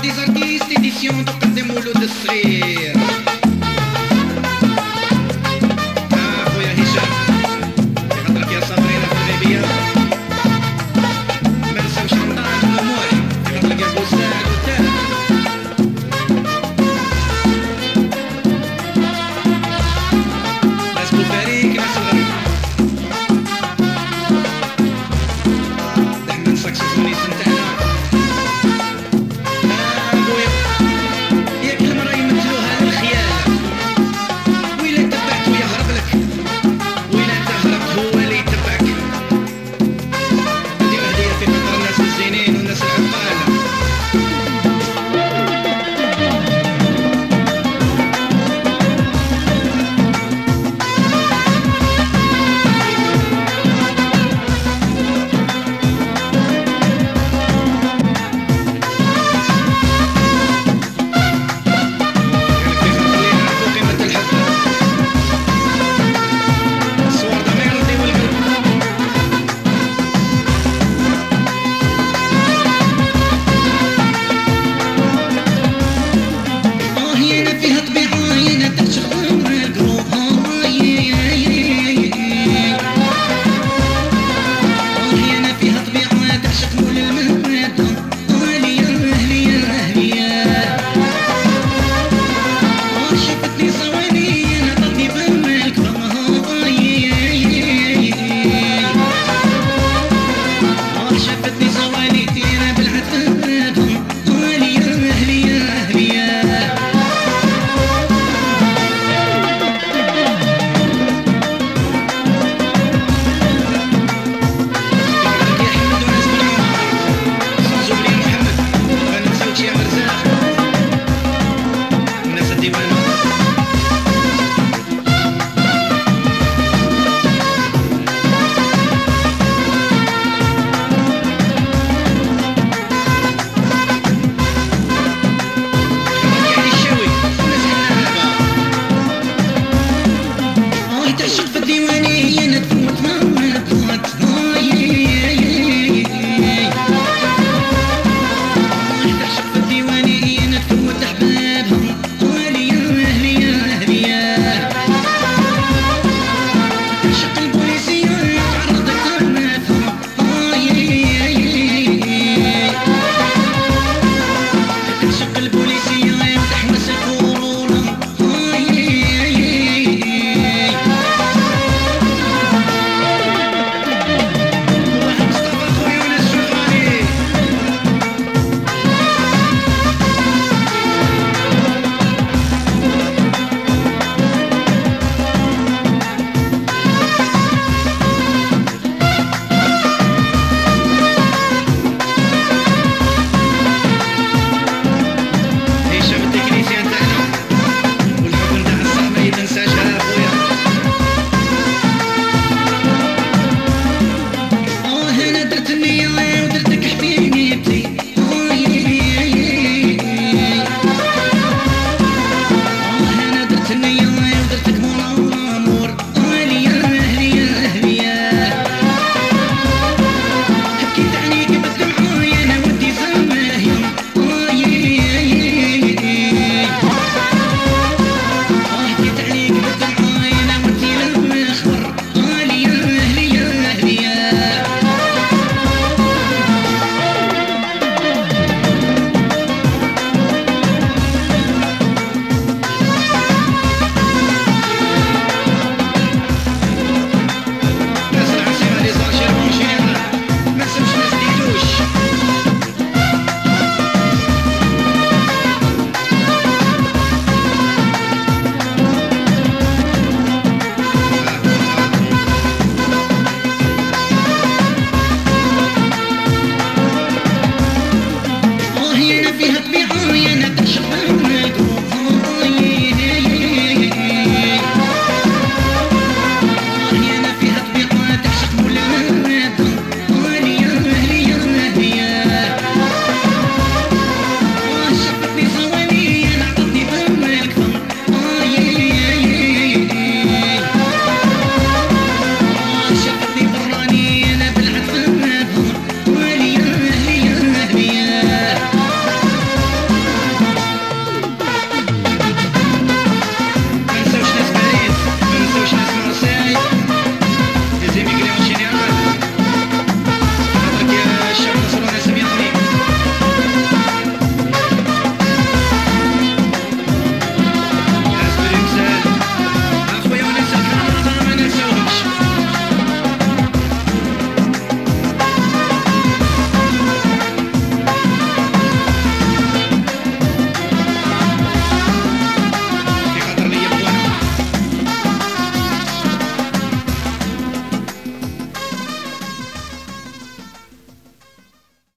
des artistes édition de de moule de serre